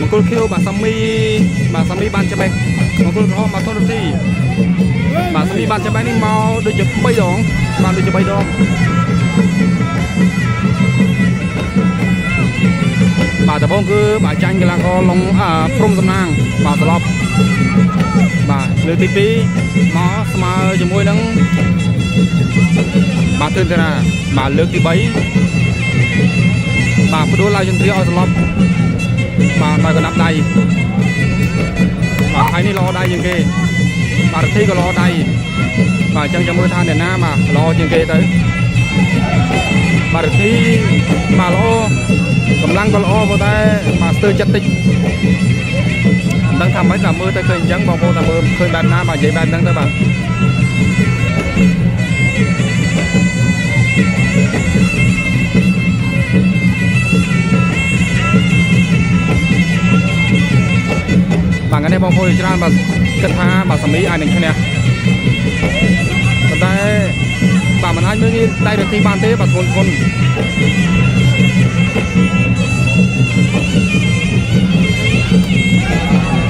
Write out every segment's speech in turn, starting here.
មង្គលខៀវបាទសាមីបាទសាមីបានច្បាស់មង្គលក្រហមបាទធនរទីបាទសាមីបានច្បាស់នេះមកដូចជា3ដងបានដូចជា3ដងបាទដំបូងគឺបាទចាញ់កីឡាករឡុងអព្រំសំណាងបាទត្រឡប់បាទលើកទី2មកស្មើជាមួយនឹងបាទទឿនតារាបាទលើកទី3បាទផ្ដួលឡើងចន្ទ្រាឲ្យត្រឡប់ បាទដោយកណ្ដាប់ដៃបាទថ្ងៃនេះល្អដៃជាងគេបាទរទ្ធីក៏ល្អដៃបាទអញ្ចឹងចាំមើលថាអ្នកណាបាទល្អជាងគេទៅបាទរទ្ធីបាទល្អកម្លាំងក៏ល្អប៉ុន្តែបាទស្ទើរចិត្តតិចមិនដឹងថាម៉េចតែមើលទៅឃើញអញ្ចឹងបងប្អូនតែមើលឃើញបែបណាបាទនិយាយបែបហ្នឹងទៅបាទ បាទថ្ងៃនេះបងប្អូនជាច្រើនបាទគិតថាបាទសាមីអាចនឹងឈ្នះប៉ុន្តែបាទមិនអាចមើលងាយដៃរទីបានទេបាទធ្ងន់ធ្ងន់បាទ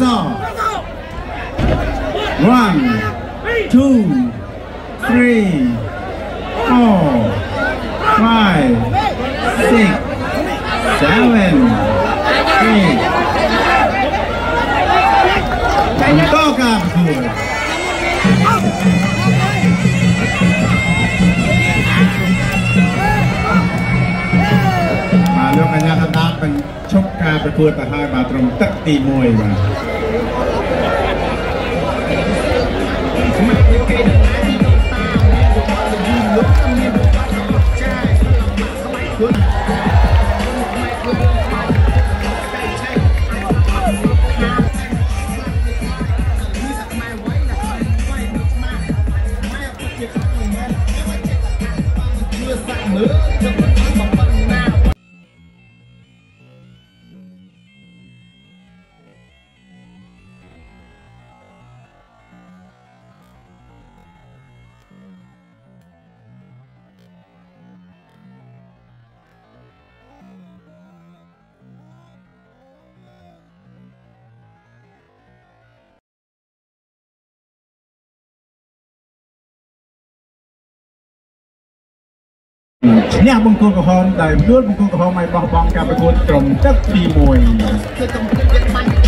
Concluso. One, two, three, four, five, six, seven, eight. Toca, Arthur. បាទលោកកញ្ញាកណ្ដាលបញ្ឈប់ការប្រកួតទៅហើយបាទត្រឹមទឹកទី1បាទ Hallelujah. ឈ្នះបង្គោលក្រហមដោយដួលបង្គោលក្រហមឲ្យបោះបង់ការប្រកួតក្រុមទឹកទី1